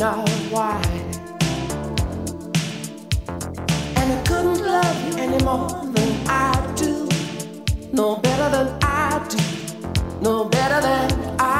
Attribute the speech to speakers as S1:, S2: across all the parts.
S1: not why. And I couldn't love you any more than I do. No better than I do. No better than I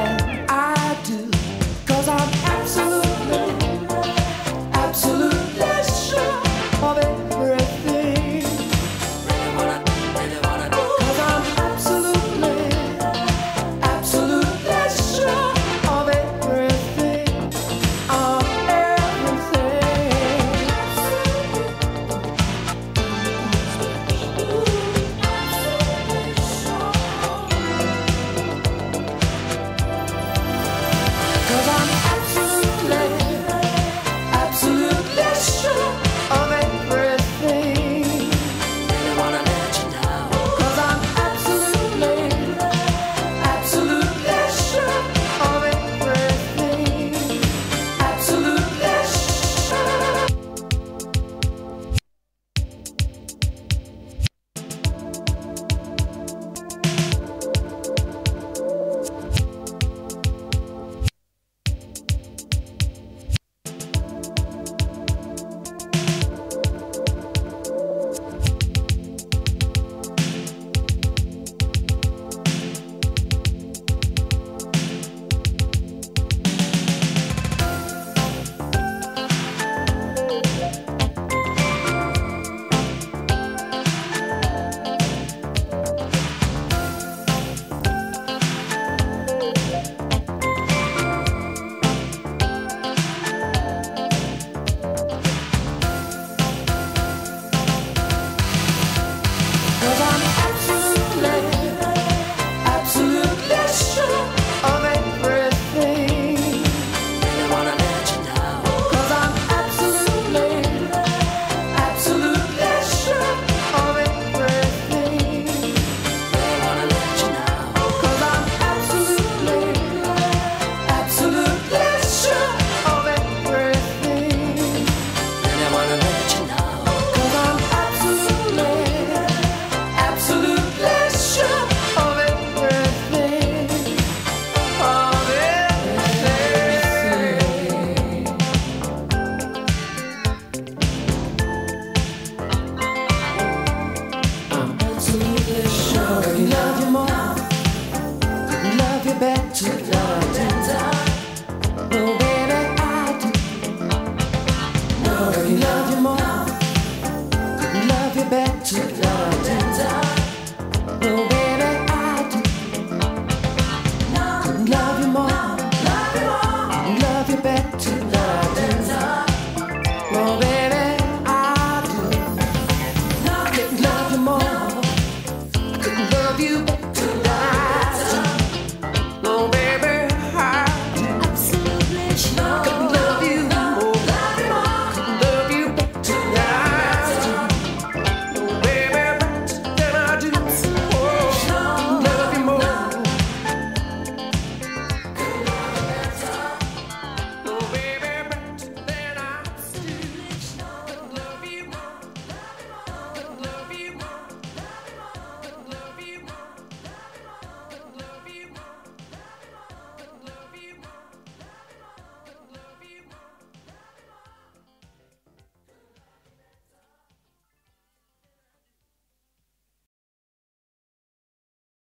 S1: da da da.